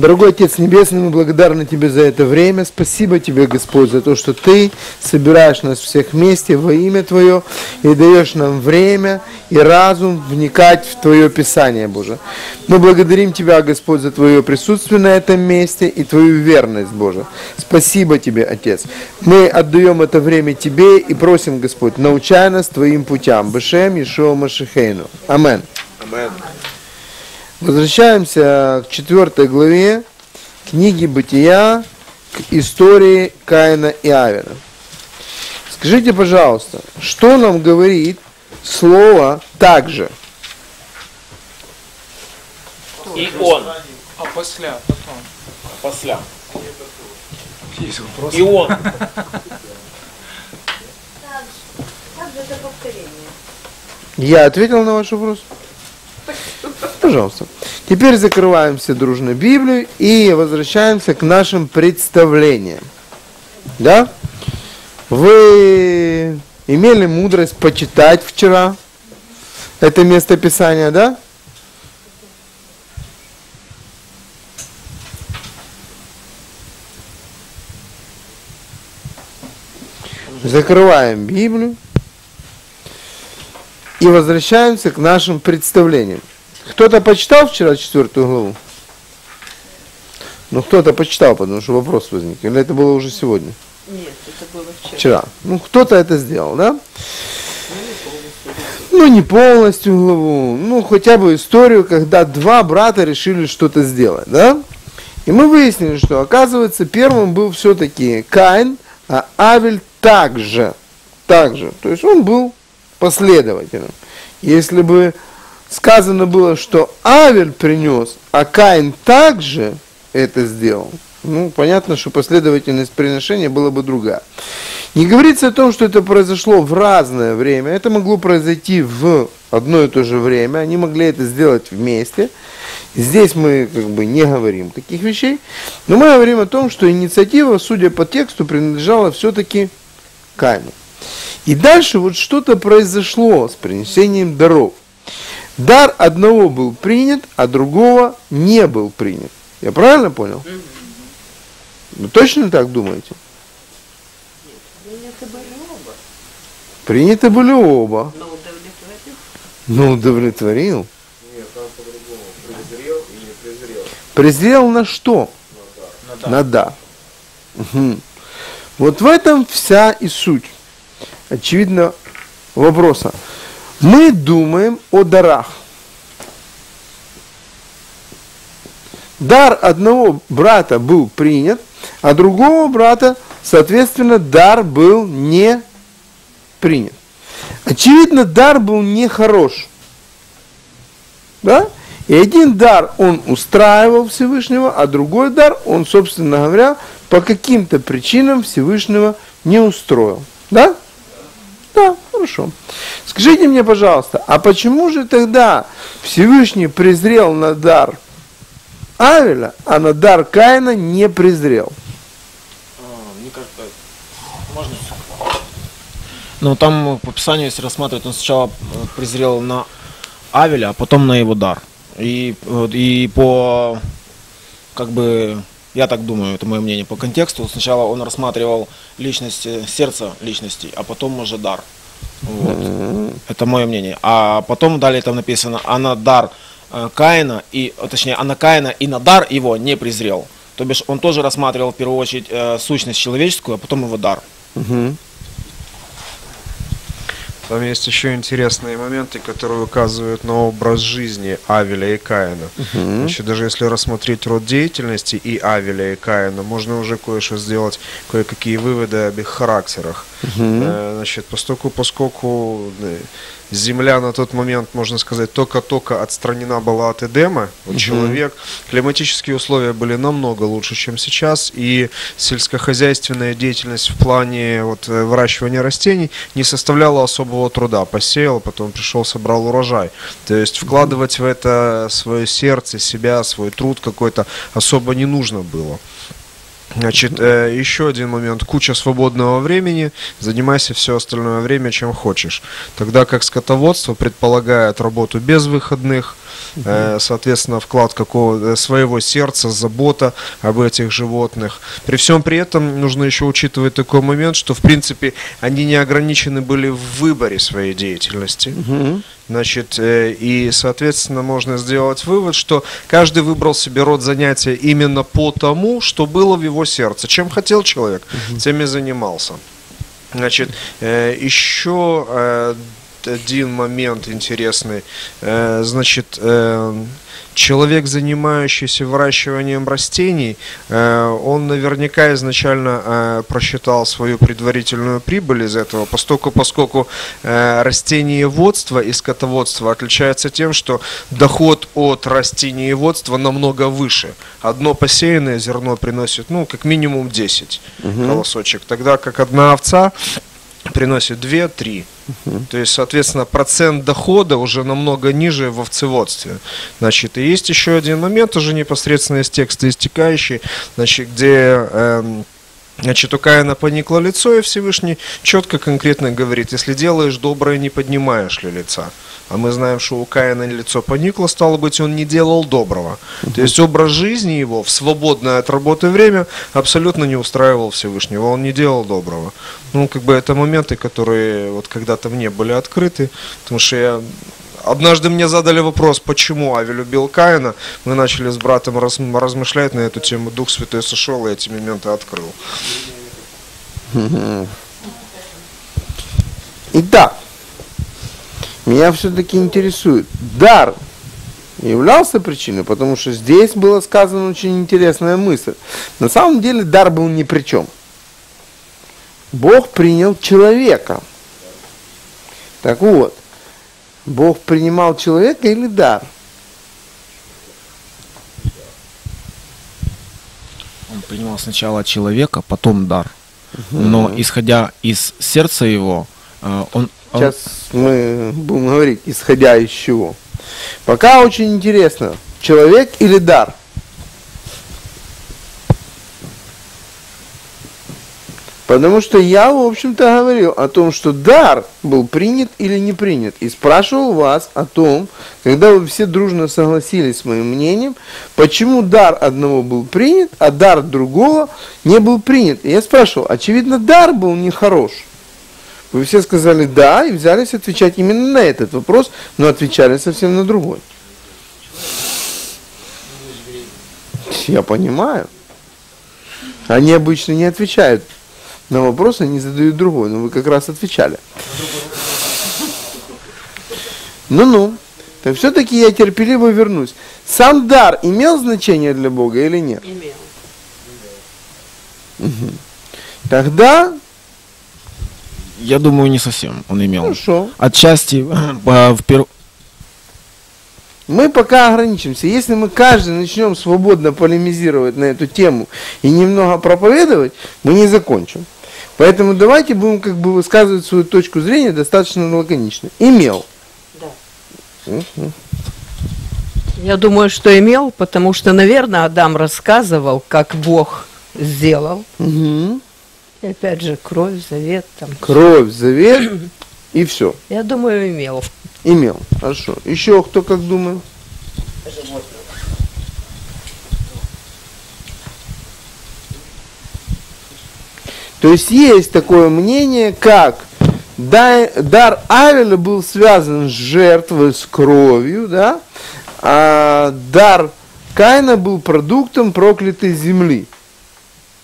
Дорогой Отец Небесный, мы благодарны Тебе за это время. Спасибо Тебе, Господь, за то, что Ты собираешь нас всех вместе во имя Твое и даешь нам время и разум вникать в Твое Писание, Боже. Мы благодарим Тебя, Господь, за Твое присутствие на этом месте и Твою верность, Боже. Спасибо Тебе, Отец. Мы отдаем это время Тебе и просим, Господь, научай нас Твоим путям. Бешем Ишуа Машихейну. Амен. Амен. Возвращаемся к четвертой главе книги Бытия, к истории Каина и Авеля. Скажите, пожалуйста, что нам говорит слово «также»? И он. А после, потом. После. Есть вопрос. И он. Также это повторение. Я ответил на ваш вопрос? Пожалуйста. Теперь закрываем все дружно Библию и возвращаемся к нашим представлениям. Да? Вы имели мудрость почитать вчера это место Писания, да? Закрываем Библию и возвращаемся к нашим представлениям. Кто-то почитал вчера четвертую главу? Ну, кто-то почитал, потому что вопрос возник. Или это было уже сегодня? Нет, это было вчера. Вчера. Ну, кто-то это сделал, да? Ну, не полностью главу. Ну, хотя бы историю, когда два брата решили что-то сделать, да? И мы выяснили, что, оказывается, первым был все-таки Каин, а Авель также. Также. То есть он был последовательным. Если бы сказано было, что Авель принес, а Каин также это сделал, ну, понятно, что последовательность приношения была бы другая. Не говорится о том, что это произошло в разное время. Это могло произойти в одно и то же время. Они могли это сделать вместе. Здесь мы как бы не говорим таких вещей. Но мы говорим о том, что инициатива, судя по тексту, принадлежала все-таки Каину. И дальше вот что-то произошло с принесением даров. Дар одного был принят, а другого не был принят. Я правильно понял? Вы точно так думаете? Приняты были оба, Приняты были оба. но удовлетворил. Но удовлетворил. Нет, там по-другому. Презрел и не презрел. Презрел на что? На да. Мгм. Вот в этом вся и суть. Очевидно, вопроса. Мы думаем о дарах. Дар одного брата был принят, а другого брата, соответственно, дар был не принят. Очевидно, дар был нехорош. Да? И один дар он устраивал Всевышнего, а другой дар он, собственно говоря, по каким-то причинам Всевышнего не устроил. Да? Да, хорошо. Скажите мне, пожалуйста, а почему же тогда Всевышний презрел на дар Авеля, а на дар Каина не презрел? А, Мне кажется, можно? Ну, там по Писанию, если рассматривать, он сначала э, презрел на Авеля, а потом на его дар. И, и по, как бы, я так думаю, это мое мнение, по контексту, сначала он рассматривал личность, э, сердце личности, а потом уже дар. Вот. Это мое мнение. А потом далее там написано, а на дар э, Каина, и, э, точнее, а на Каина и на дар его не презрел. То бишь, он тоже рассматривал в первую очередь сущность человеческую, а потом его дар. Мгм. Там есть еще интересные моменты, которые указывают на образ жизни Авеля и Каина. Значит, даже если рассмотреть род деятельности и Авеля, и Каина, можно уже кое-что сделать, кое-какие выводы об их характерах. Э, Значит, поскольку, поскольку э, Земля на тот момент, можно сказать, только-только отстранена была от Эдема, вот человек, климатические условия были намного лучше, чем сейчас, и сельскохозяйственная деятельность в плане вот, э, выращивания растений не составляла особого труда. Посеял, потом пришел, собрал урожай. То есть вкладывать в это свое сердце, себя, свой труд какой-то особо не нужно было. Значит, э, еще один момент. Куча свободного времени. Занимайся все остальное время, чем хочешь. Тогда как скотоводство предполагает работу без выходных, э, соответственно, вклад какого э, своего сердца, забота об этих животных. При всем при этом нужно еще учитывать такой момент, что, в принципе, они не ограничены были в выборе своей деятельности. Значит, э, и, соответственно, можно сделать вывод, что каждый выбрал себе род занятия именно по тому, что было в его сердце. Чем хотел человек, тем и занимался. Значит, еще один момент интересный. Э, Значит, э, человек, занимающийся выращиванием растений, э, он наверняка изначально просчитал свою предварительную прибыль из этого, поскольку, поскольку растениеводство и скотоводство отличается тем, что доход от растениеводства намного выше. Одно посеянное зерно приносит, ну, как минимум 10 колосочек, тогда как одна овца приносит 2-3. То есть, соответственно, процент дохода уже намного ниже в овцеводстве. Значит, и есть еще один момент, уже непосредственно из текста истекающий, значит, где эм, Значит, у Каина поникло лицо, и Всевышний четко, конкретно говорит, если делаешь доброе, не поднимаешь ли лица. А мы знаем, что у Каина лицо поникло, стало быть, он не делал доброго. То есть образ жизни его в свободное от работы время абсолютно не устраивал Всевышнего, он не делал доброго. Ну, как бы это моменты, которые вот когда-то мне были открыты, потому что я Однажды мне задали вопрос, почему Авель убил Каина. Мы начали с братом раз- размышлять на эту тему. Дух Святой сошел и эти моменты открыл. Итак, меня все-таки интересует, дар являлся причиной, потому что здесь была сказана очень интересная мысль. На самом деле дар был ни при чем. Бог принял человека. Так вот, Бог принимал человека или дар? Он принимал сначала человека, потом дар. Но исходя из сердца его, э, он, он- Сейчас мы будем говорить, исходя из чего. Пока очень интересно, человек или дар? Потому что я, в общем-то, говорил о том, что дар был принят или не принят. И спрашивал вас о том, когда вы все дружно согласились с моим мнением, почему дар одного был принят, а дар другого не был принят. И я спрашивал, очевидно, дар был нехорош. Вы все сказали да и взялись отвечать именно на этот вопрос, но отвечали совсем на другой. Я понимаю. Они обычно не отвечают на вопросы, они задают другой, но вы как раз отвечали. Ну-ну. Так все-таки я терпеливо вернусь. Сам дар имел значение для Бога или нет? Имел. Тогда, я думаю, не совсем он имел. хорошо. Отчасти э, в пер- Мы пока ограничимся. Если мы каждый начнем свободно полемизировать на эту тему и немного проповедовать, мы не закончим. Поэтому давайте будем как бы высказывать свою точку зрения достаточно лаконично. Имел. Да. Мгм. Я думаю, что имел, потому что, наверное, Адам рассказывал, как Бог сделал. Мгм. И опять же, кровь, завет там. Кровь, завет и все. Я думаю, имел. Имел. Хорошо. Еще кто как думает? То есть есть такое мнение, как дар Авеля был связан с жертвой, с кровью, да, а дар Каина был продуктом проклятой земли.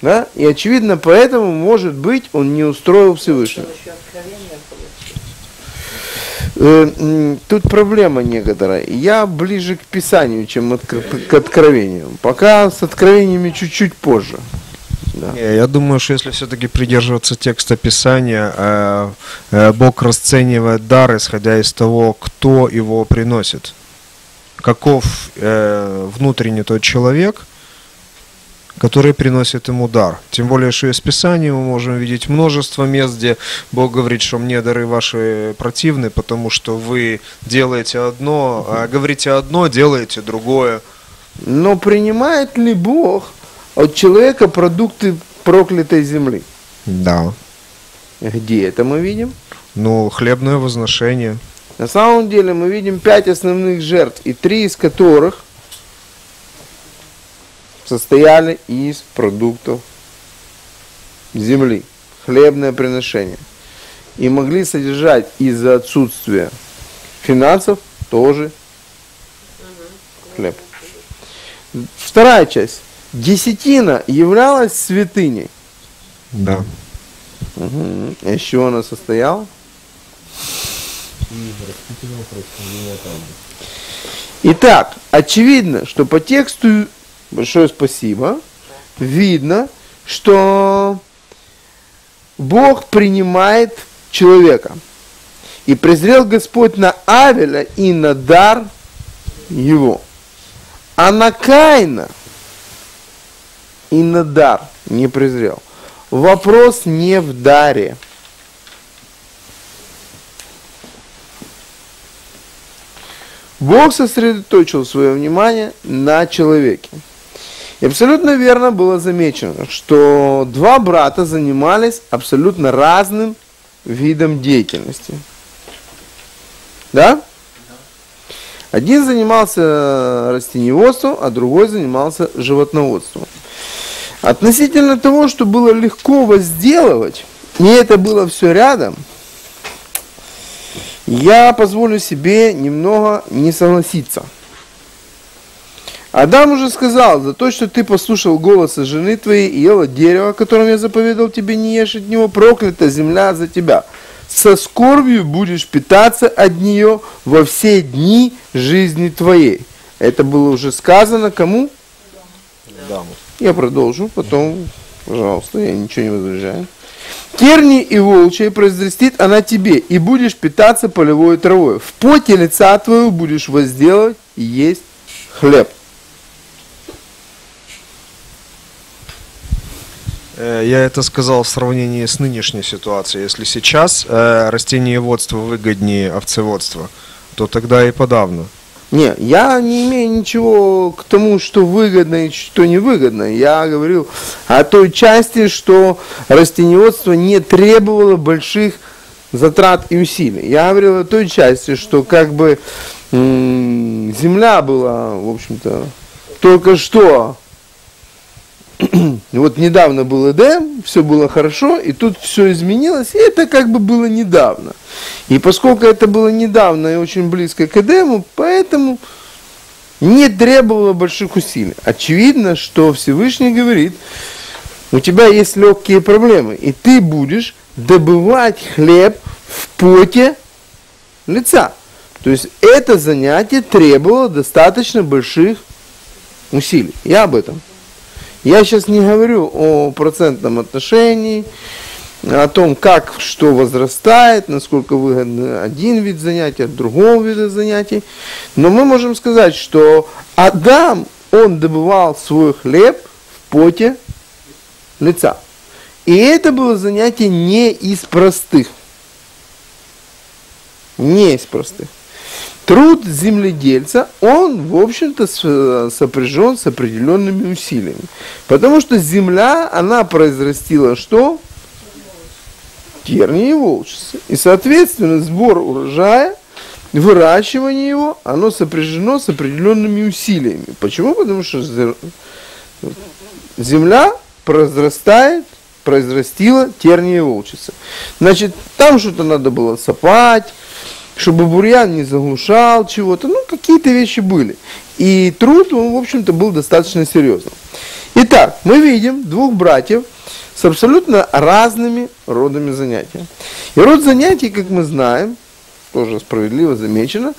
Да? И очевидно, поэтому, может быть, он не устроил Всевышнего. Э, Тут проблема некоторая. Я ближе к Писанию, чем к, к откровению. Пока с откровениями чуть-чуть позже. Да. Не, Я думаю, что если все-таки придерживаться текста Писания, э, э, Бог расценивает дар, исходя из того, кто его приносит. Каков э, внутренний тот человек, который приносит ему дар. Тем более, что из Писания мы можем видеть множество мест, где Бог говорит, что мне дары ваши противны, потому что вы делаете одно, а говорите одно, делаете другое. Но принимает ли Бог от человека продукты проклятой земли? Да. Где это мы видим? Ну, хлебное возношение. На самом деле мы видим пять основных жертв, и три из которых состояли из продуктов земли, хлебное приношение. И могли содержать из-за отсутствия финансов тоже хлеб. Вторая часть. Десятина являлась святыней. Да. Угу. Из чего она состояла? Итак, очевидно, что по тексту, большое спасибо, видно, что Бог принимает человека. И презрел Господь на Авеля и на дар его. А на Каина и на дар не презрел. Вопрос не в даре. Бог сосредоточил свое внимание на человеке. И абсолютно верно было замечено, что два брата занимались абсолютно разным видом деятельности. Да? Один занимался растениеводством, а другой занимался животноводством. Относительно того, что было легко возделывать, и это было все рядом, я позволю себе немного не согласиться. Адам уже сказал, за то, что ты послушал голоса жены твоей и ела дерево, которым я заповедал тебе не ешь от него, проклята земля за тебя. Со скорбью будешь питаться от нее во все дни жизни твоей. Это было уже сказано кому? Даму. Я продолжу, потом, пожалуйста, я ничего не возражаю. Терни и волчья произрастит она тебе, и будешь питаться полевой травой. В поте лица твоего будешь возделывать и есть хлеб. Я это сказал в сравнении с нынешней ситуацией. Если сейчас э, растениеводство выгоднее овцеводства, то тогда и подавно. Не, я не имею ничего к тому, что выгодно и что невыгодно. Я говорил о той части, что растениеводство не требовало больших затрат и усилий. Я говорил о той части, что как бы земля была, в общем-то, только что вот недавно был Эдем, все было хорошо, и тут все изменилось, и это как бы было недавно. И поскольку это было недавно и очень близко к Эдему, поэтому не требовало больших усилий. Очевидно, что Всевышний говорит, у тебя есть легкие проблемы, и ты будешь добывать хлеб в поте лица. То есть это занятие требовало достаточно больших усилий. Я об этом. Я сейчас не говорю о процентном отношении, о том, как что возрастает, насколько выгодно один вид занятий от другого вида занятий. Но мы можем сказать, что Адам, он добывал свой хлеб в поте лица. И это было занятие не из простых. Не из простых. Труд земледельца, он, в общем-то, сопряжен с определенными усилиями. Потому что земля, она произрастила что? Терни и волчицы. И, соответственно, сбор урожая, выращивание его, оно сопряжено с определенными усилиями. Почему? Потому что земля произрастает, произрастила терния волчица. Значит, там что-то надо было сапать, чтобы бурьян не заглушал чего-то, ну, какие-то вещи были. И труд, он, в общем-то, был достаточно серьезным. Итак, мы видим двух братьев с абсолютно разными родами занятия. И род занятий, как мы знаем, тоже справедливо замечено,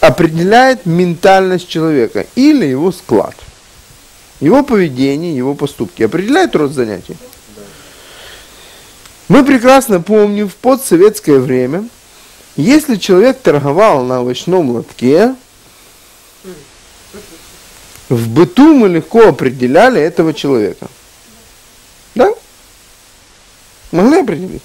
определяет ментальность человека или его склад. Его поведение, его поступки. Определяет род занятий. Мы прекрасно помним в подсоветское время – если человек торговал на овощном лотке, в быту мы легко определяли этого человека. Да? Могли определить?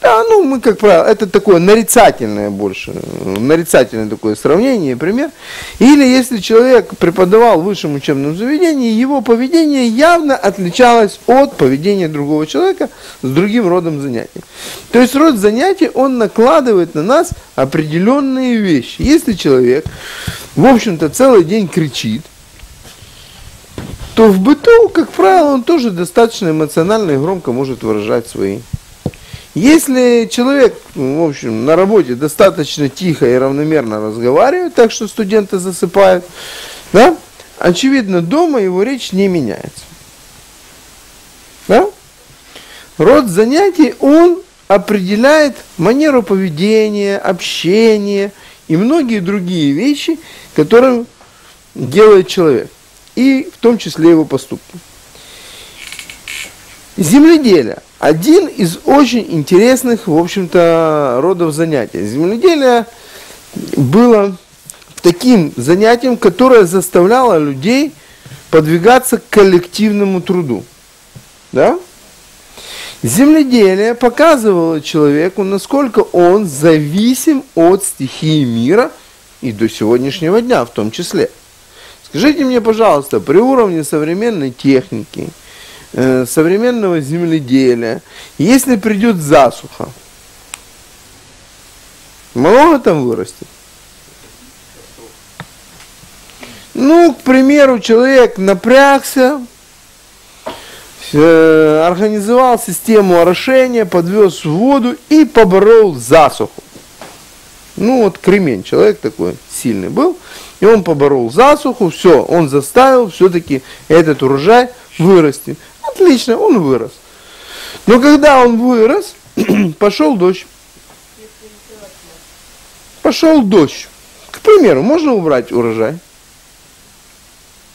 Да, ну мы, как правило, это такое нарицательное больше, нарицательное такое сравнение, пример. Или если человек преподавал в высшем учебном заведении, его поведение явно отличалось от поведения другого человека с другим родом занятий. То есть род занятий, он накладывает на нас определенные вещи. Если человек, в общем-то, целый день кричит, то в быту, как правило, он тоже достаточно эмоционально и громко может выражать свои если человек, в общем, на работе достаточно тихо и равномерно разговаривает, так что студенты засыпают, да, очевидно, дома его речь не меняется. Да? Род занятий, он определяет манеру поведения, общения и многие другие вещи, которые делает человек, и в том числе его поступки. Земледелие – один из очень интересных, в общем-то, родов занятий. Земледелие было таким занятием, которое заставляло людей подвигаться к коллективному труду. Да? Земледелие показывало человеку, насколько он зависим от стихии мира и до сегодняшнего дня в том числе. Скажите мне, пожалуйста, при уровне современной техники – современного земледелия, если придет засуха, много там вырастет? Ну, к примеру, человек напрягся, э, организовал систему орошения, подвез воду и поборол засуху. Ну, вот кремень, человек такой сильный был, и он поборол засуху, все, он заставил все-таки этот урожай вырасти. Отлично, он вырос. Но когда он вырос, пошел дождь. Пошел дождь. К примеру, можно убрать урожай.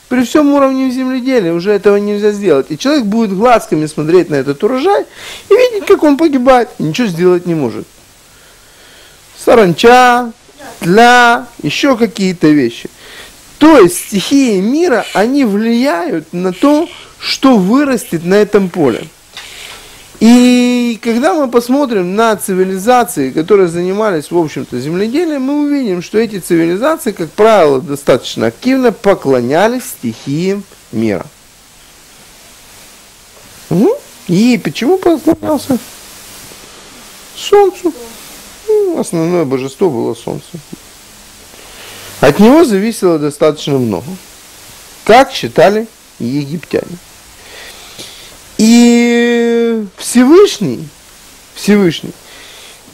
При всем уровне земледелия уже этого нельзя сделать. И человек будет глазками смотреть на этот урожай и видеть, как он погибает. И ничего сделать не может. Саранча, тля, еще какие-то вещи. То есть стихии мира, они влияют на то, что вырастет на этом поле. И когда мы посмотрим на цивилизации, которые занимались, в общем-то, земледелием, мы увидим, что эти цивилизации, как правило, достаточно активно поклонялись стихиям мира. Угу. И почему поклонялся? Солнцу. Ну, основное божество было Солнце. От него зависело достаточно много. Как считали египтяне. И Всевышний, Всевышний,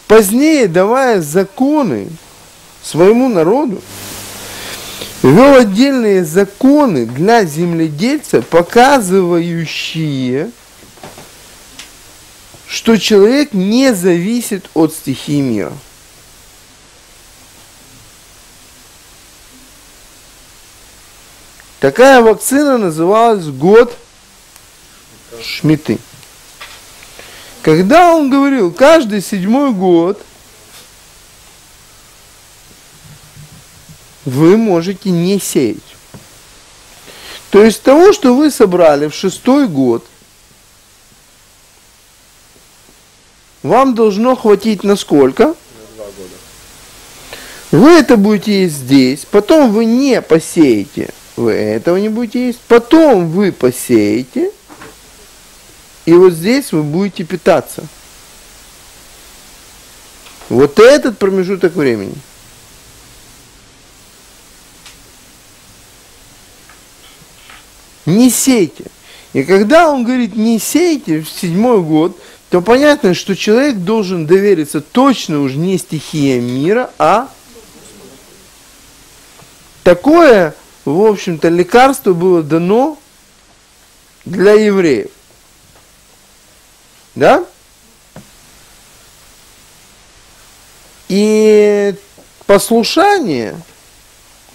позднее давая законы своему народу, ввел отдельные законы для земледельца, показывающие, что человек не зависит от стихии мира. Такая вакцина называлась год Шмиты. Когда он говорил, каждый седьмой год вы можете не сеять. То есть того, что вы собрали в шестой год, вам должно хватить на сколько? Вы это будете есть здесь, потом вы не посеете – вы этого не будете есть. Потом вы посеете, и вот здесь вы будете питаться. Вот этот промежуток времени. Не сейте. И когда он говорит не сейте в седьмой год, то понятно, что человек должен довериться точно уже не стихия мира, а такое в общем-то, лекарство было дано для евреев. Да? И послушание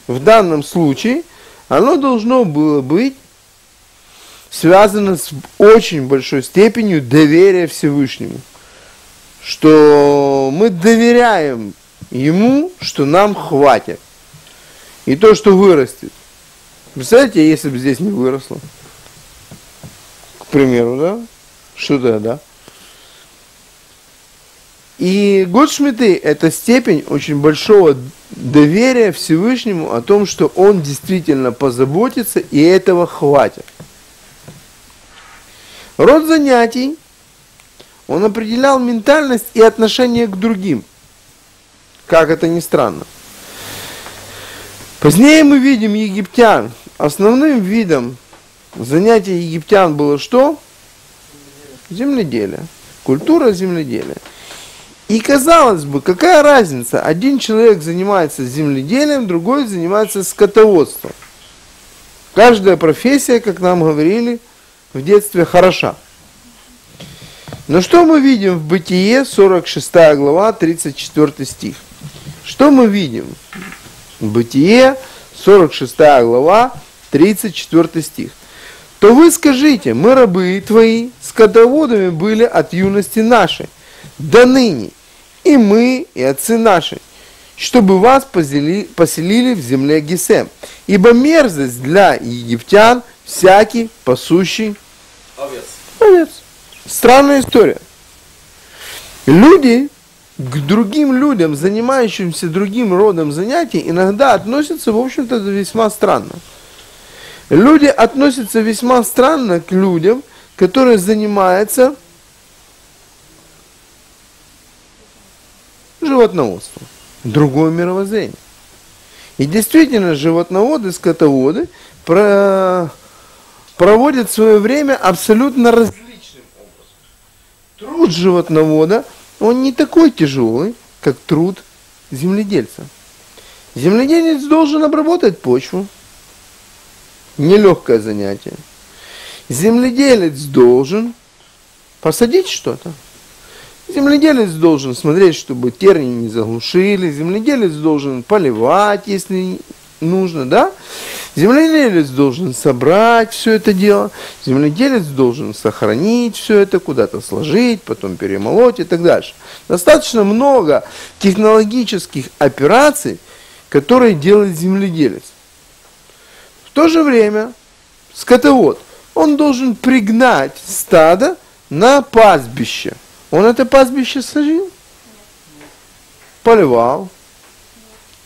в данном случае, оно должно было быть связано с очень большой степенью доверия Всевышнему. Что мы доверяем Ему, что нам хватит. И то, что вырастет. Представляете, если бы здесь не выросло? К примеру, да? Что тогда? И год Шмиты – это степень очень большого доверия Всевышнему о том, что Он действительно позаботится, и этого хватит. Род занятий, он определял ментальность и отношение к другим. Как это ни странно. Позднее мы видим египтян. Основным видом занятия египтян было что? Земледелие. Культура земледелия. И казалось бы, какая разница? Один человек занимается земледелием, другой занимается скотоводством. Каждая профессия, как нам говорили в детстве, хороша. Но что мы видим в Бытие, 46 глава, 34 стих? Что мы видим? Бытие, 46 глава, 34 стих. То вы скажите, мы рабы твои, скотоводами были от юности нашей, до ныне, и мы, и отцы наши, чтобы вас поселили, поселили в земле Гесем. Ибо мерзость для египтян всякий пасущий Овец. овец. Странная история. Люди к другим людям, занимающимся другим родом занятий, иногда относятся, в общем-то, весьма странно. Люди относятся весьма странно к людям, которые занимаются животноводством. Другое мировоззрение. И действительно, животноводы, скотоводы про... проводят свое время абсолютно различным образом. Труд животновода, он не такой тяжелый, как труд земледельца. Земледелец должен обработать почву. Нелегкое занятие. Земледелец должен посадить что-то. Земледелец должен смотреть, чтобы тернии не заглушили. Земледелец должен поливать, если нужно, да? Земледелец должен собрать все это дело. Земледелец должен сохранить все это, куда-то сложить, потом перемолоть и так дальше. Достаточно много технологических операций, которые делает земледелец. В то же время скотовод, он должен пригнать стадо на пастбище – он это пастбище сажил, поливал,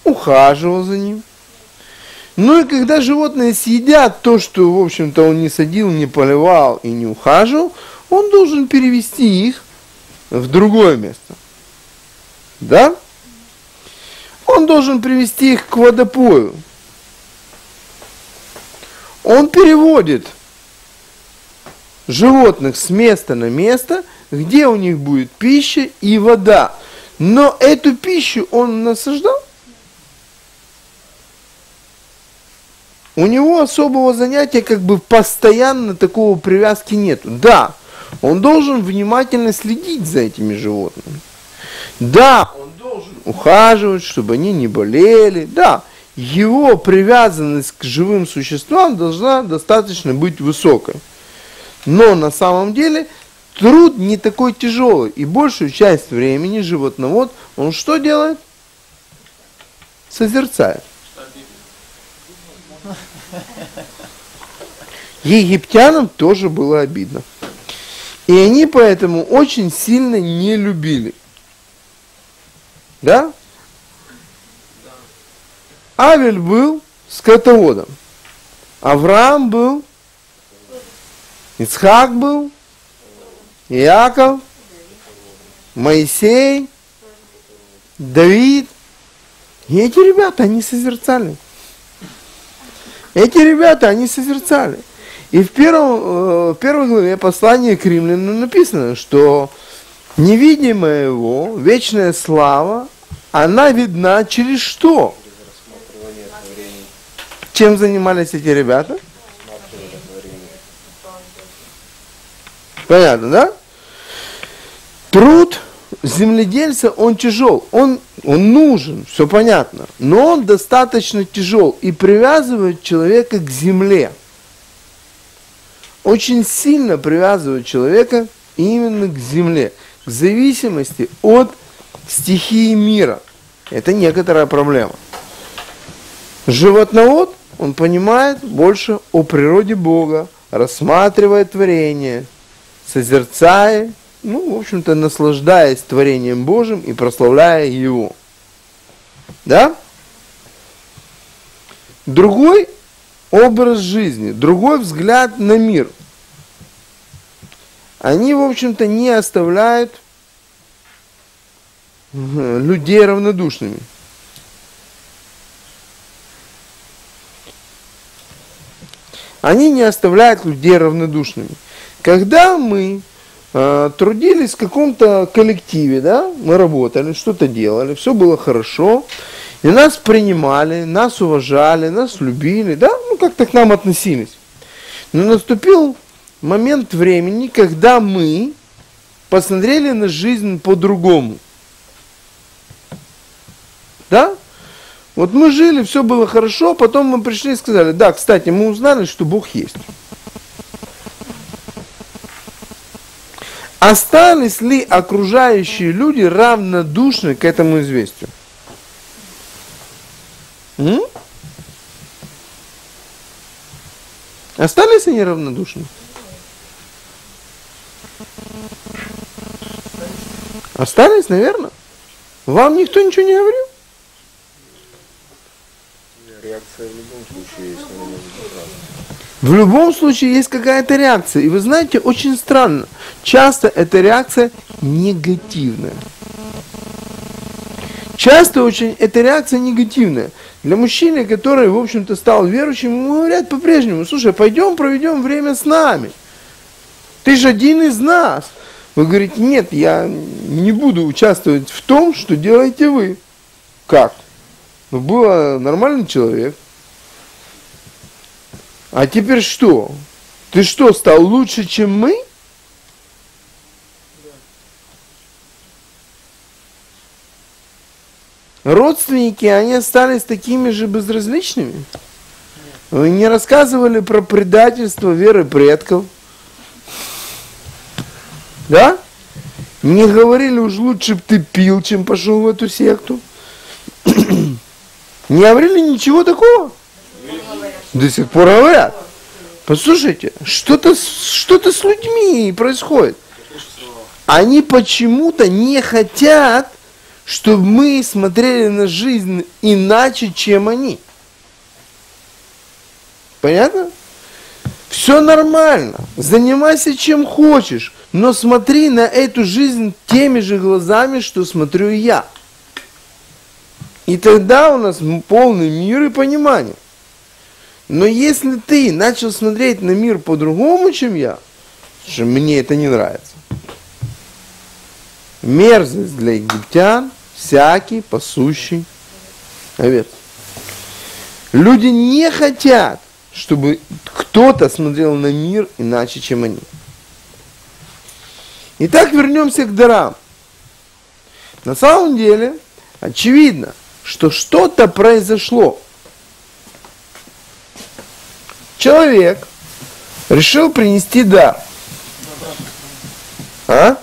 ухаживал за ним. Ну и когда животные съедят то, что, в общем-то, он не садил, не поливал и не ухаживал, он должен перевести их в другое место. Да? Он должен привести их к водопою. Он переводит животных с места на место – где у них будет пища и вода. Но эту пищу он насаждал. У него особого занятия, как бы постоянно такого привязки нету. Да, он должен внимательно следить за этими животными. Да, он должен ухаживать, чтобы они не болели. Да, его привязанность к живым существам должна достаточно быть высокой. Но на самом деле – труд не такой тяжелый. И большую часть времени животновод, он что делает? Созерцает. Египтянам тоже было обидно. И они поэтому очень сильно не любили. Да? Авель был скотоводом. Авраам был. Ицхак был. Иаков, Моисей, Давид. И эти ребята, они созерцали. Эти ребята, они созерцали. И в, первом, э, в первой главе послания к римлянам написано, что невидимая его, вечная слава, она видна через что? Чем занимались эти ребята? Понятно, да? Труд земледельца, он тяжел, он, он нужен, все понятно, но он достаточно тяжел и привязывает человека к земле. Очень сильно привязывает человека именно к земле, к зависимости от стихии мира. Это некоторая проблема. Животновод, он понимает больше о природе Бога, рассматривает творение, созерцает ну, в общем-то, наслаждаясь творением Божьим и прославляя Его. Да? Другой образ жизни, другой взгляд на мир. Они, в общем-то, не оставляют э, людей равнодушными. Они не оставляют людей равнодушными. Когда мы трудились в каком-то коллективе, да, мы работали, что-то делали, все было хорошо, и нас принимали, нас уважали, нас любили, да, ну как-то к нам относились. Но наступил момент времени, когда мы посмотрели на жизнь по-другому. Да? Вот мы жили, все было хорошо, потом мы пришли и сказали, да, кстати, мы узнали, что Бог есть. Остались ли окружающие люди равнодушны к этому известию? М? Остались они равнодушны? Остались, наверное. Вам никто ничего не говорил? Реакция в любом случае есть, но она. В любом случае есть какая-то реакция. И вы знаете, очень странно. Часто эта реакция негативная. Часто очень эта реакция негативная. Для мужчины, который, в общем-то, стал верующим, ему говорят по-прежнему, слушай, пойдем проведем время с нами. Ты же один из нас. Вы говорите, нет, я не буду участвовать в том, что делаете вы. Как? Ну, был нормальный человек. А теперь что? Ты что, стал лучше, чем мы? Родственники, они остались такими же безразличными. Вы не рассказывали про предательство веры предков. Да? Не говорили уж лучше бы ты пил, чем пошел в эту секту. Не говорили ничего такого. До сих пор говорят. Послушайте, что-то что с людьми происходит. Они почему-то не хотят, чтобы мы смотрели на жизнь иначе, чем они. Понятно? Все нормально. Занимайся чем хочешь. Но смотри на эту жизнь теми же глазами, что смотрю я. И тогда у нас полный мир и понимание. Но если ты начал смотреть на мир по-другому, чем я, что мне это не нравится. Мерзость для египтян, всякий пасущий овец. Люди не хотят, чтобы кто-то смотрел на мир иначе, чем они. Итак, вернемся к дарам. На самом деле, очевидно, что что-то произошло. Человек решил принести дар. А?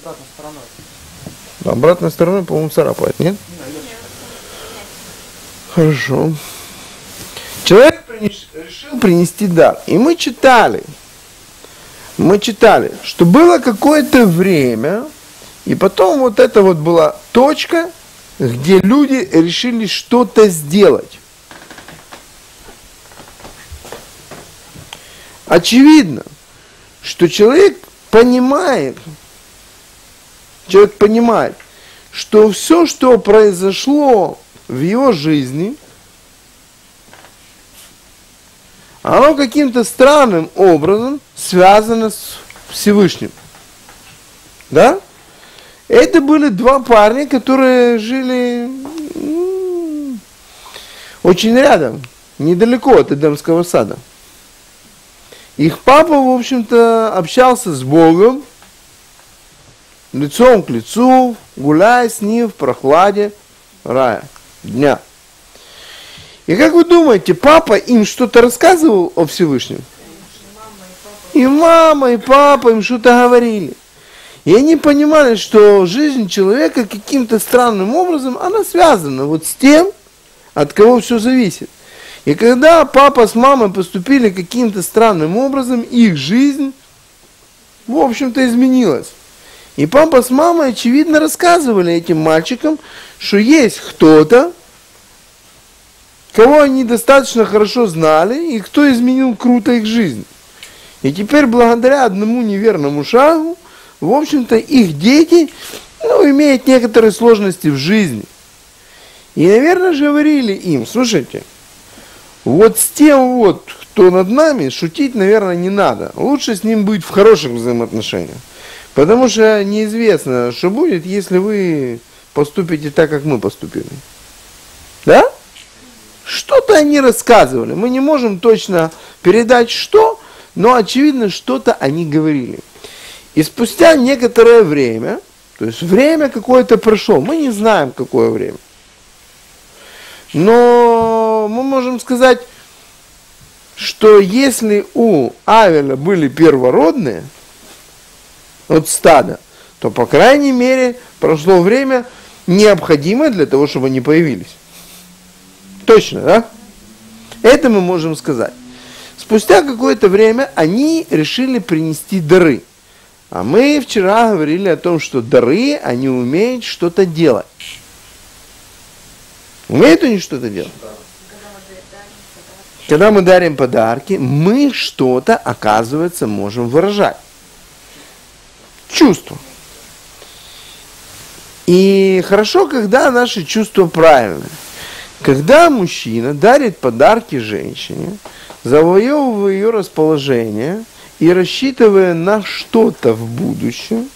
Обратной стороной. Обратной стороной, по-моему, царапает, нет? Хорошо. Человек решил принести дар. И мы читали, мы читали, что было какое-то время, и потом вот это вот была точка, где люди решили что-то сделать. Очевидно, что человек понимает, человек понимает, что все, что произошло в его жизни, оно каким-то странным образом связано с Всевышним. Да? Это были два парня, которые жили очень рядом, недалеко от Эдемского сада. Их папа, в общем-то, общался с Богом, лицом к лицу, гуляя с ним в прохладе рая, дня. И как вы думаете, папа им что-то рассказывал о Всевышнем? И мама, и папа им что-то говорили. И они понимали, что жизнь человека каким-то странным образом, она связана вот с тем, от кого все зависит. И когда папа с мамой поступили каким-то странным образом, их жизнь, в общем-то, изменилась. И папа с мамой, очевидно, рассказывали этим мальчикам, что есть кто-то, кого они достаточно хорошо знали, и кто изменил круто их жизнь. И теперь благодаря одному неверному шагу, в общем-то, их дети ну, имеют некоторые сложности в жизни. И, наверное, же говорили им, слушайте, вот с тем вот, кто над нами, шутить, наверное, не надо. Лучше с ним быть в хороших взаимоотношениях. Потому что неизвестно, что будет, если вы поступите так, как мы поступили. Да? Что-то они рассказывали. Мы не можем точно передать, что, но очевидно, что-то они говорили. И спустя некоторое время, то есть время какое-то прошло, мы не знаем, какое время. Но мы можем сказать, что если у Авеля были первородные от стада, то, по крайней мере, прошло время необходимое для того, чтобы они появились. Точно, да? Это мы можем сказать. Спустя какое-то время они решили принести дары. А мы вчера говорили о том, что дары, они умеют что-то делать. Умеют они что-то делать? Когда мы дарим подарки, мы что-то, оказывается, можем выражать. Чувство. И хорошо, когда наши чувства правильные. Когда мужчина дарит подарки женщине, завоевывая ее расположение и рассчитывая на что-то в будущем,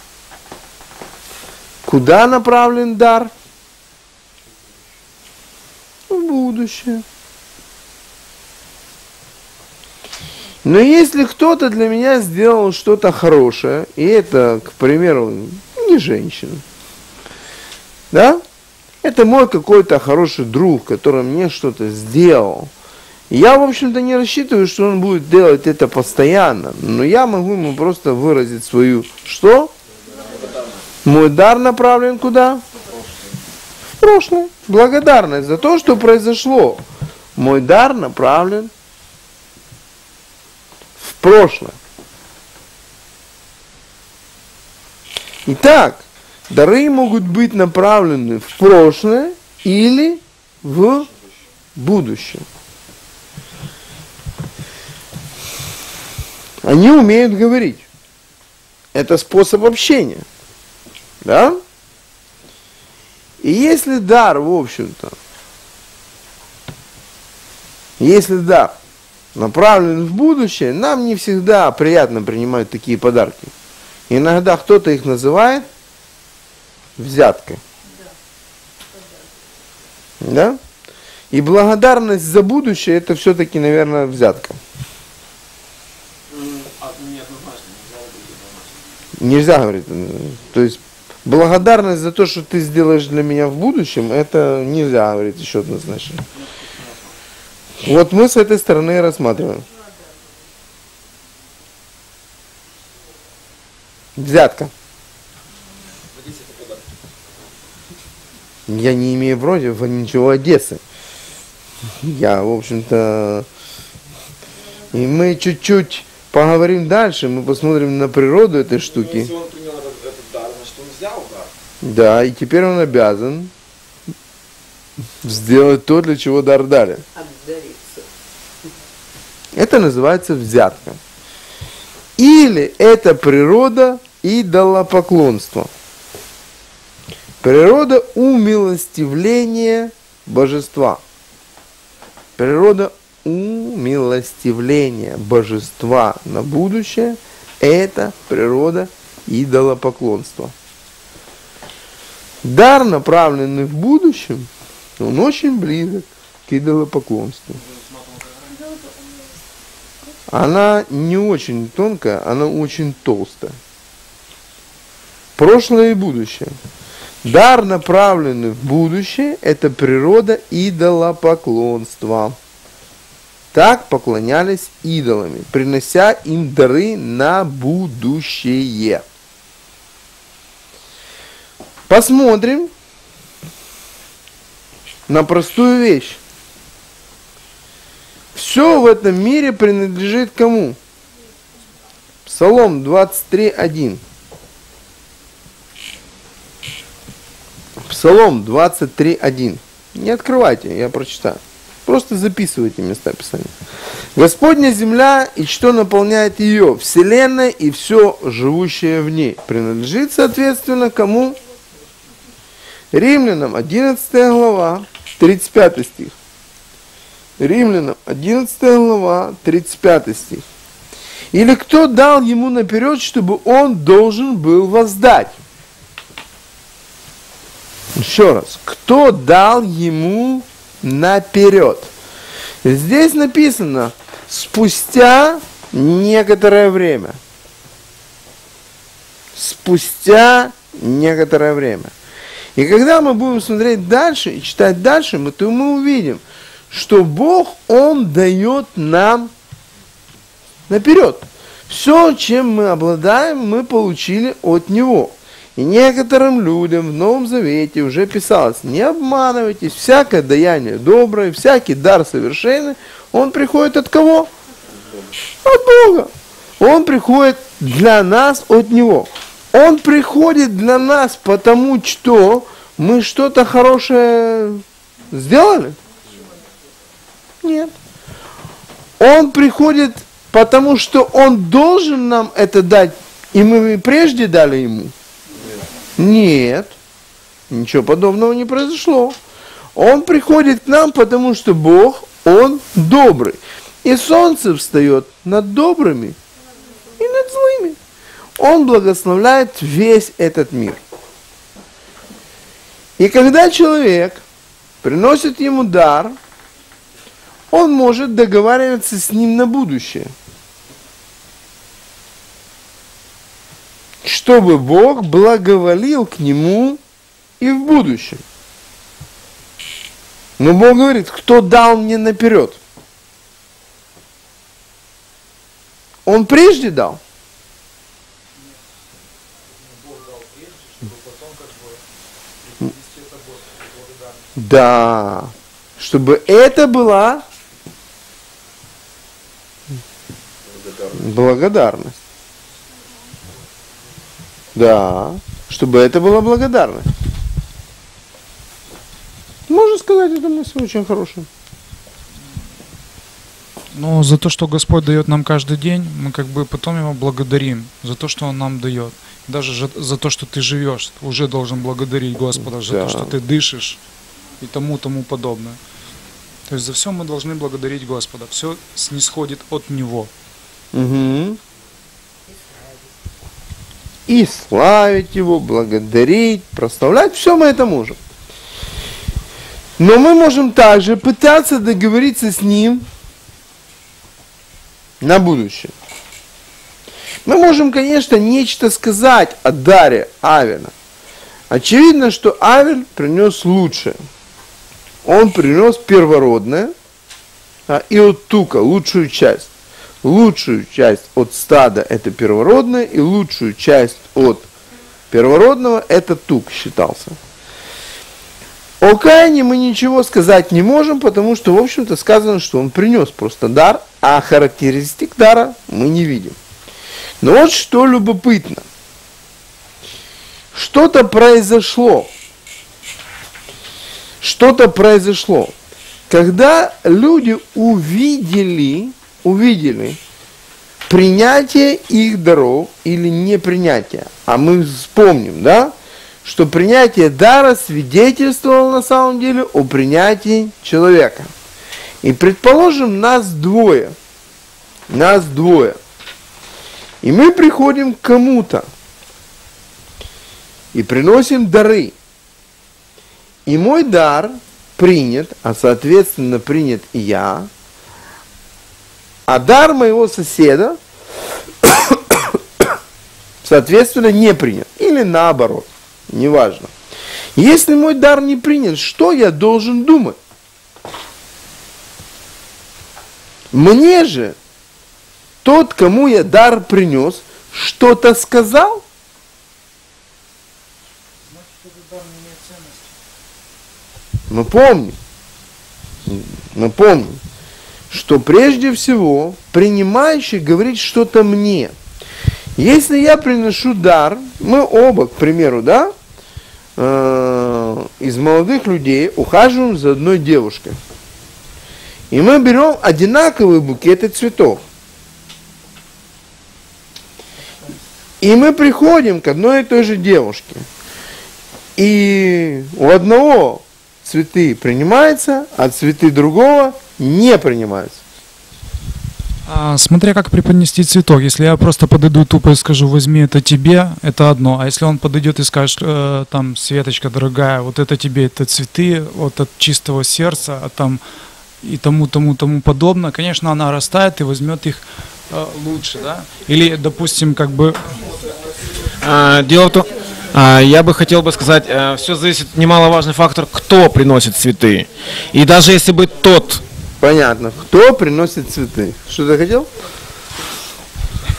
куда направлен дар? В будущее. Но если кто-то для меня сделал что-то хорошее, и это, к примеру, не женщина, да, это мой какой-то хороший друг, который мне что-то сделал. Я, в общем-то, не рассчитываю, что он будет делать это постоянно, но я могу ему просто выразить свою, что? Мой дар направлен куда? В прошлое. Благодарность за то, что произошло. Мой дар направлен прошлое. Итак, Дары могут быть направлены в прошлое или в будущее. Они умеют говорить. Это способ общения. Да? И если дар, в общем-то, если дар направлен в будущее, нам не всегда приятно принимать такие подарки. Иногда кто-то их называет взяткой. Да? И благодарность за будущее это все-таки, наверное, взятка. Нельзя говорить. То есть благодарность за то, что ты сделаешь для меня в будущем, это нельзя говорить еще однозначно. Вот мы с этой стороны рассматриваем. Взятка. Я не имею против ничего Одессы. Я, в общем-то, и мы чуть-чуть поговорим дальше, мы посмотрим на природу этой штуки. Если он принял этот, этот дар, значит он взял дар. Да, и теперь он обязан сделать то, для чего дар дали. Это называется взятка. Или это природа идолопоклонства. Природа умилостивления божества. Природа умилостивления божества на будущее – это природа идолопоклонства. Дар, направленный в будущем, он очень близок к идолопоклонству. Она не очень тонкая, она очень толстая. Прошлое и будущее – Дар, направленный в будущее, это природа идолопоклонства. Так поклонялись идолами, принося им дары на будущее. Посмотрим на простую вещь. Все в этом мире принадлежит кому? Псалом 23.1. Псалом 23.1. Не открывайте, я прочитаю. Просто записывайте места Писания. Господня земля и что наполняет ее, вселенная и все живущее в ней. Принадлежит, соответственно, кому? Римлянам 11 глава, 35 стих. Римлянам 11 глава, 35 стих. Или кто дал ему наперед, чтобы он должен был воздать? Еще раз. Кто дал ему наперед? Здесь написано спустя некоторое время. Спустя некоторое время. И когда мы будем смотреть дальше и читать дальше, мы, то мы увидим, что Бог, Он дает нам наперед. Все, чем мы обладаем, мы получили от Него. И некоторым людям в Новом Завете уже писалось, не обманывайтесь, всякое даяние доброе, всякий дар совершенный, он приходит от кого? От Бога. Он приходит для нас от Него. Он приходит для нас потому, что мы что-то хорошее сделали? Нет. Он приходит потому, что Он должен нам это дать, и мы прежде дали Ему. Нет, ничего подобного не произошло. Он приходит к нам, потому что Бог, Он добрый. И солнце встает над добрыми и над злыми. Он благословляет весь этот мир. И когда человек приносит ему дар, он может договариваться с ним на будущее – чтобы Бог благоволил к нему и в будущем. Но Бог говорит, кто дал мне наперед? Он прежде дал. Да, чтобы это была благодарность. Да, чтобы это была благодарность. Можно сказать, это мысль очень хорошая. Но за то, что Господь дает нам каждый день, мы как бы потом Его благодарим за то, что Он нам дает. Даже за, за то, что ты живешь, уже должен благодарить Господа за Да. то, что ты дышишь и тому тому подобное. То есть за все мы должны благодарить Господа. Все снисходит от Него. Угу. И славить его, благодарить, прославлять, все мы это можем. Но мы можем также пытаться договориться с ним на будущее. Мы можем, конечно, нечто сказать о даре Авеля. Очевидно, что Авель принес лучшее. Он принес первородное а, и от тука, лучшую часть лучшую часть от стада это первородное, и лучшую часть от первородного это тук считался. О Каине мы ничего сказать не можем, потому что, в общем-то, сказано, что он принес просто дар, а характеристик дара мы не видим. Но вот что любопытно. Что-то произошло. Что-то произошло. Когда люди увидели, увидели принятие их даров или непринятие. А мы вспомним, да, что принятие дара свидетельствовало на самом деле о принятии человека. И предположим, нас двое. Нас двое. И мы приходим к кому-то и приносим дары. И мой дар принят, а соответственно принят и я, а дар моего соседа, соответственно, не принят. Или наоборот, неважно. Если мой дар не принят, что я должен думать? Мне же тот, кому я дар принес, что-то сказал? Мы помним, мы помним, что прежде всего принимающий говорит что-то мне. Если я приношу дар, мы оба, к примеру, да, э, из молодых людей ухаживаем за одной девушкой. И мы берем одинаковые букеты цветов. И мы приходим к одной и той же девушке. И у одного цветы принимаются, а цветы другого не принимаются. А, смотря как преподнести цветок. Если я просто подойду тупо и скажу, возьми это тебе, это одно. А если он подойдет и скажет, э, там, Светочка, дорогая, вот это тебе, это цветы, вот от чистого сердца, а там и тому, тому, тому подобное, конечно, она растает и возьмет их э, лучше, да? Или, допустим, как бы А, дело в том, а, я бы хотел бы сказать, все зависит немаловажный фактор, кто приносит цветы. И даже если бы тот Понятно. Кто приносит цветы? Что ты хотел?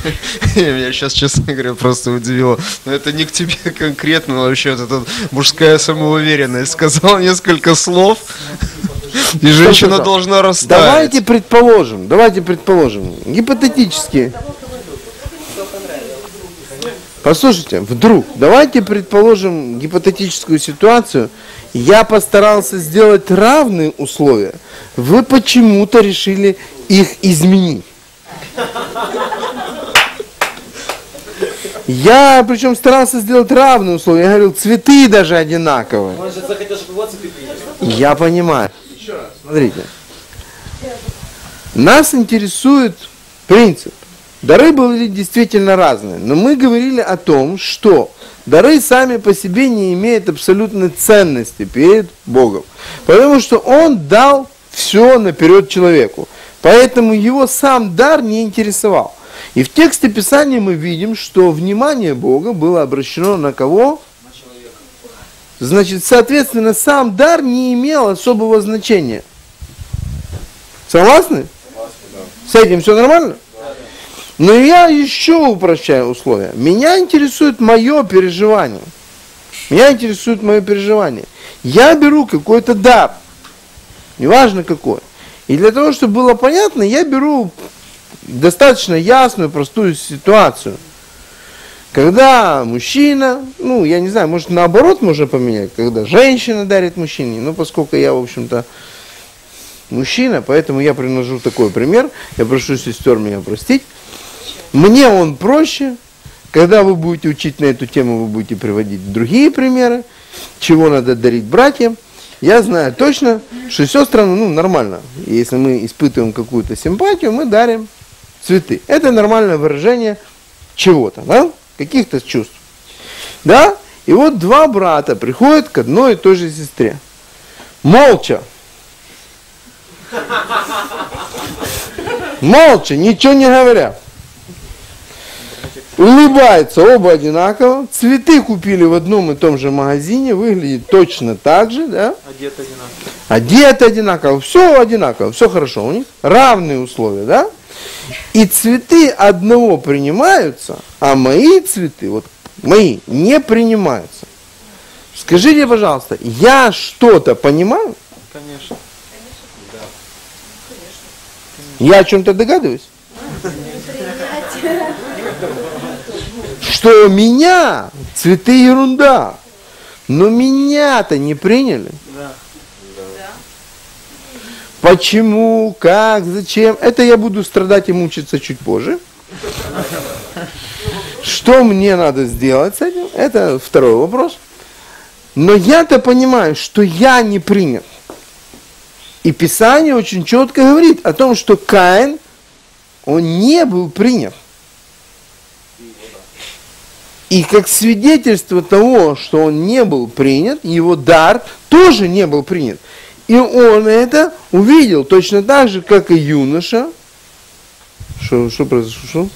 Меня сейчас, честно говоря, просто удивило. Но это не к тебе конкретно, но вообще вот эта мужская самоуверенность. Сказал несколько слов, и женщина должна расставить. Давайте предположим, давайте предположим, гипотетически. Послушайте, вдруг, давайте предположим гипотетическую ситуацию. Я постарался сделать равные условия. Вы почему-то решили их изменить. Я причем старался сделать равные условия. Я говорил, цветы даже одинаковые. Я понимаю. Смотрите. Нас интересует принцип. Дары были действительно разные, но мы говорили о том, что дары сами по себе не имеют абсолютной ценности перед Богом, потому что Он дал все наперед человеку, поэтому его сам дар не интересовал. И в тексте Писания мы видим, что внимание Бога было обращено на кого? Значит, соответственно, сам дар не имел особого значения. Согласны? С этим все нормально? Но я еще упрощаю условия. Меня интересует мое переживание. Меня интересует мое переживание. Я беру какой-то дар, неважно какой. И для того, чтобы было понятно, я беру достаточно ясную, простую ситуацию. Когда мужчина, ну, я не знаю, может наоборот можно поменять, когда женщина дарит мужчине, ну, поскольку я, в общем-то, мужчина, поэтому я приношу такой пример, я прошу сестер меня простить. Мне он проще. Когда вы будете учить на эту тему, вы будете приводить другие примеры, чего надо дарить братьям. Я знаю точно, что сестры, ну, нормально. Если мы испытываем какую-то симпатию, мы дарим цветы. Это нормальное выражение чего-то, да? Каких-то чувств. Да? И вот два брата приходят к одной и той же сестре. Молча. Молча, ничего не говоря улыбаются оба одинаково, цветы купили в одном и том же магазине, выглядит точно так же, да? одеты одинаково. Одеты одинаково, все одинаково, все хорошо у них, равные условия, да? И цветы одного принимаются, а мои цветы, вот мои, не принимаются. Скажите, пожалуйста, я что-то понимаю? Конечно. Я о чем-то догадываюсь? Что меня, цветы ерунда, но меня-то не приняли. Да. Почему, как, зачем? Это я буду страдать и мучиться чуть позже. Что мне надо сделать с этим? Это второй вопрос. Но я-то понимаю, что я не принят. И Писание очень четко говорит о том, что Каин, он не был принят. И как свидетельство того, что он не был принят, его дар тоже не был принят. И он это увидел точно так же, как и юноша. Что, что произошло?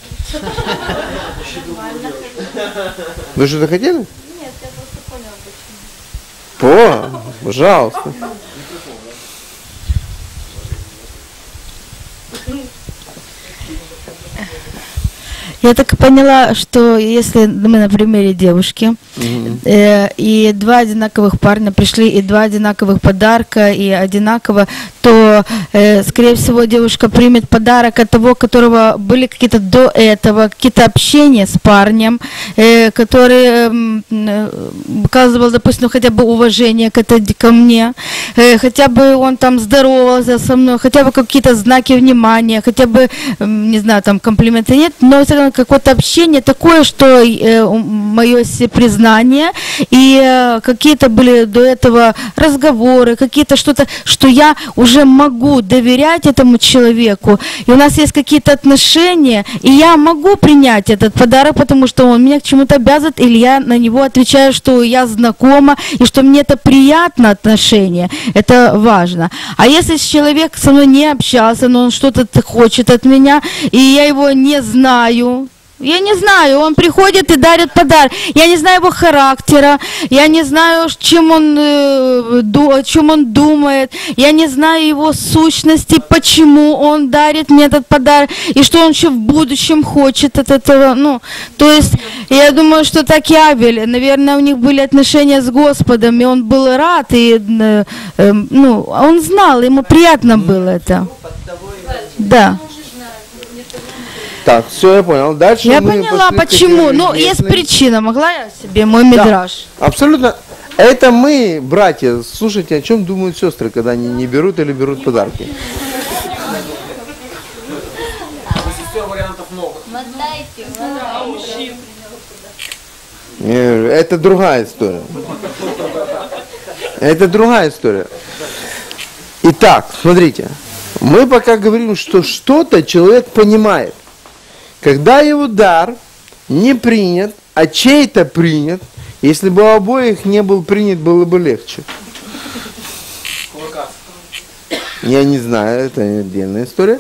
Вы что-то хотели? Нет, я просто понял, почему. О, пожалуйста. Я так поняла, что если мы на примере девушки, э, и два одинаковых парня пришли, и два одинаковых подарка, и одинаково, то, э, скорее всего, девушка примет подарок от того, которого были какие-то до этого, какие-то общения с парнем, э, который м, э, выказывал, допустим, хотя бы уважение к этой, ко мне, э, хотя бы он там здоровался со мной, хотя бы какие-то знаки внимания, хотя бы, м, не знаю, там комплименты нет, но все равно какое-то общение такое, что мое признание и э, какие-то были до этого разговоры, какие-то что-то, что я уже могу доверять этому человеку, и у нас есть какие-то отношения, и я могу принять этот подарок, потому что он меня к чему-то обязывает, или я на него отвечаю, что я знакома, и что мне это приятно отношение, это важно. А если человек со мной не общался, но он что-то хочет от меня, и я его не знаю, я не знаю, он приходит и дарит подарок. Я не знаю его характера, я не знаю, чем он, э, о чем он думает, я не знаю его сущности, почему он дарит мне этот подарок, и что он еще в будущем хочет от этого. Ну, то есть, я думаю, что так и Авель, наверное, у них были отношения с Господом, и он был рад, и, э, э, ну, он знал, ему приятно было это. Да. Так, все, я понял. Дальше Я мы поняла, почему. Ну, есть причина. Могла я себе мой мидраж? Абсолютно. Это мы, братья, слушайте, о чем думают сестры, когда они не берут или берут подарки. Э, Это другая история. Это другая история. Итак, смотрите, мы пока говорим, что что-то человек понимает. Когда его дар не принят, а чей-то принят, если бы у обоих не был принят, было бы легче. Я не знаю, это отдельная история.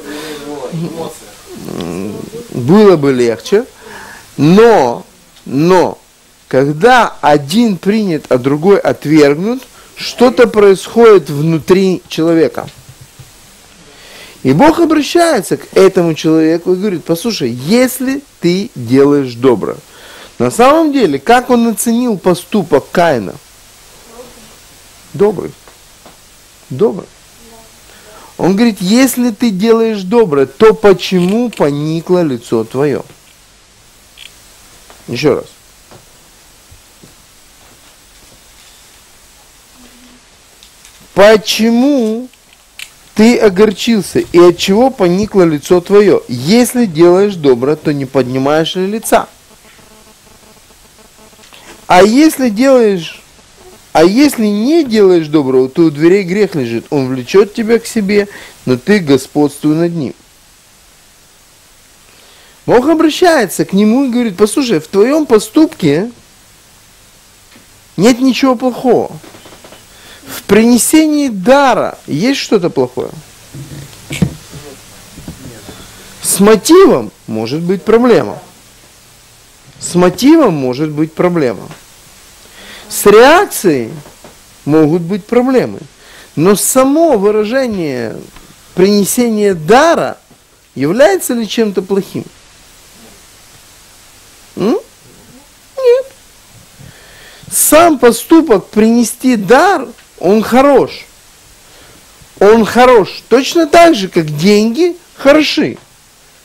Было бы легче, но, но, когда один принят, а другой отвергнут, что-то происходит внутри человека. И Бог обращается к этому человеку и говорит, послушай, если ты делаешь добро, на самом деле, как он оценил поступок Каина? Добрый. Добрый. Он говорит, если ты делаешь доброе, то почему поникло лицо твое? Еще раз. Почему ты огорчился и от чего поникло лицо твое? Если делаешь добро, то не поднимаешь ли лица? А если делаешь, а если не делаешь доброго, то у дверей грех лежит. Он влечет тебя к себе, но ты господствуй над ним. Бог обращается к нему и говорит, послушай, в твоем поступке нет ничего плохого. В принесении дара есть что-то плохое? С мотивом может быть проблема. С мотивом может быть проблема. С реакцией могут быть проблемы. Но само выражение принесения дара является ли чем-то плохим? М? Нет. Сам поступок принести дар, он хорош. Он хорош. Точно так же, как деньги хороши.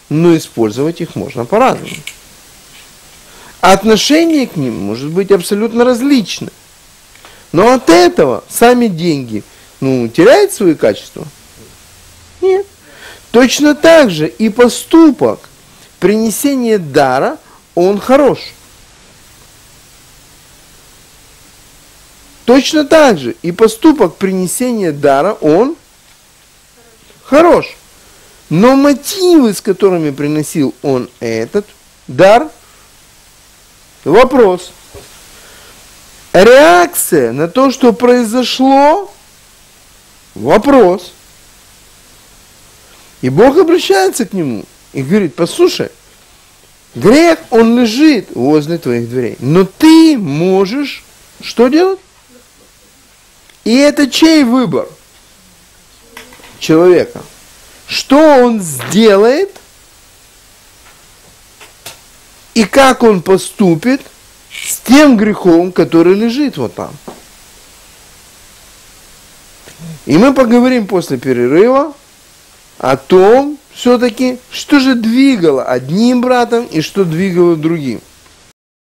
Но использовать их можно по-разному. Отношение к ним может быть абсолютно различны. Но от этого сами деньги ну, теряют свои качества? Нет. Точно так же и поступок принесения дара, он хорош. Точно так же и поступок принесения дара, он хорош. Но мотивы, с которыми приносил он этот дар, вопрос. Реакция на то, что произошло, вопрос. И Бог обращается к нему и говорит, послушай, грех, он лежит возле твоих дверей, но ты можешь что делать? И это чей выбор? Человека. Что он сделает и как он поступит с тем грехом, который лежит вот там. И мы поговорим после перерыва о том, все-таки, что же двигало одним братом и что двигало другим.